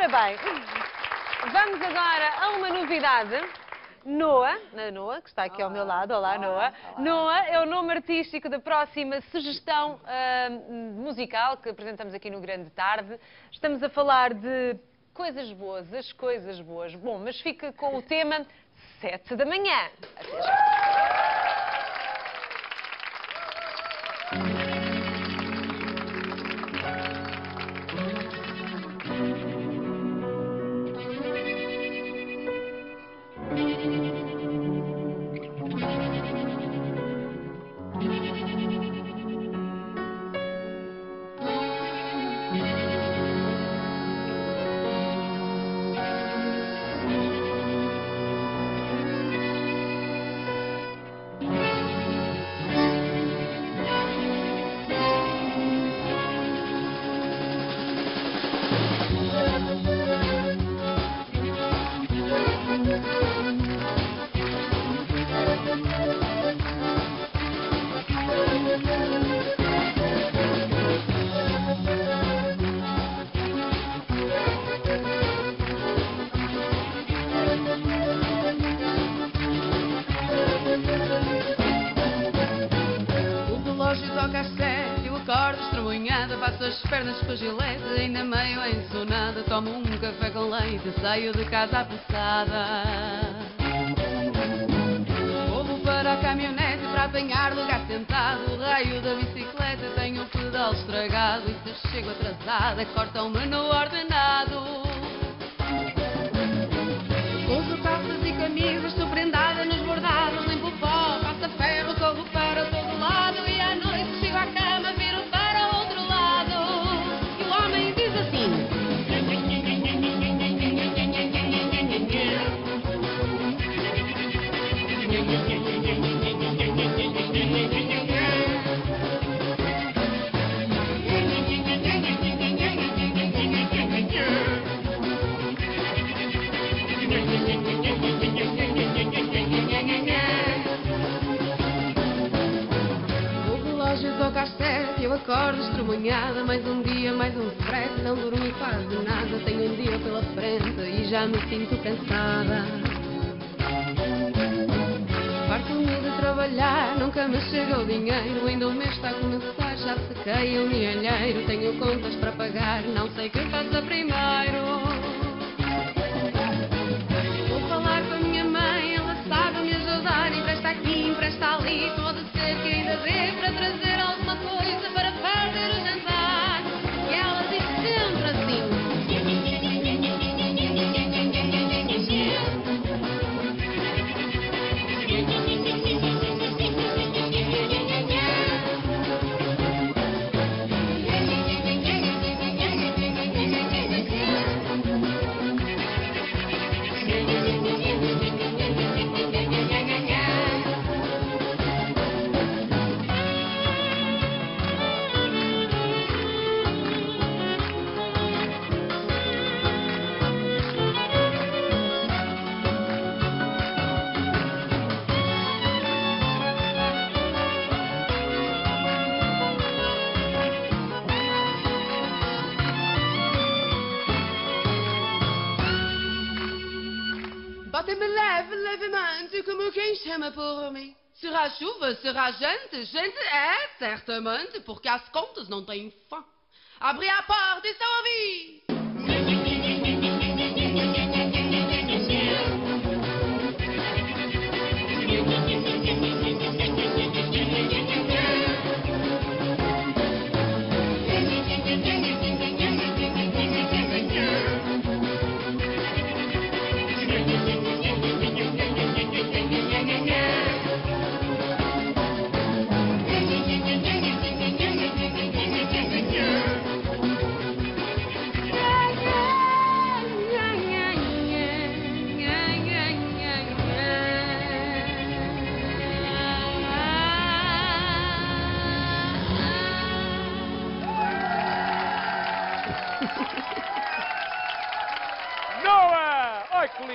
Ora bem, vamos agora a uma novidade. Noah, a Noah, que está aqui ao meu lado, olá Noah. Noah é o nome artístico da próxima sugestão ah, musical que apresentamos aqui no Grande Tarde. Estamos a falar de coisas boas, as coisas boas. Bom, mas fica com o tema 7 da manhã. Até já. Passo as pernas com gilete, ainda meio ensonada, tomo um café com leite, saio de casa apressada. Vou para a caminhonete para apanhar lugar sentado, o raio da bicicleta, tenho o pedal estragado, e se chego atrasada, cortam-me no ordenado. Eu acordo estremunhada. Mais um dia, mais um frete, não dormi quase nada. Tenho um dia pela frente e já me sinto cansada. Farto-me de trabalhar, nunca me chega o dinheiro. Ainda o mês está a começar, já sequei o milheiro. Tenho contas para pagar, não sei quem faça primeiro. Vou falar com a minha mãe, ela sabe me ajudar. Empresta aqui, empresta ali. Pode Quand elle me lève, lève man, tu comme aucun chemin pour mim. Sera chuva, sera gente, gente é, certamente, porque as contas não têm fim. Abre a porta e salve! please.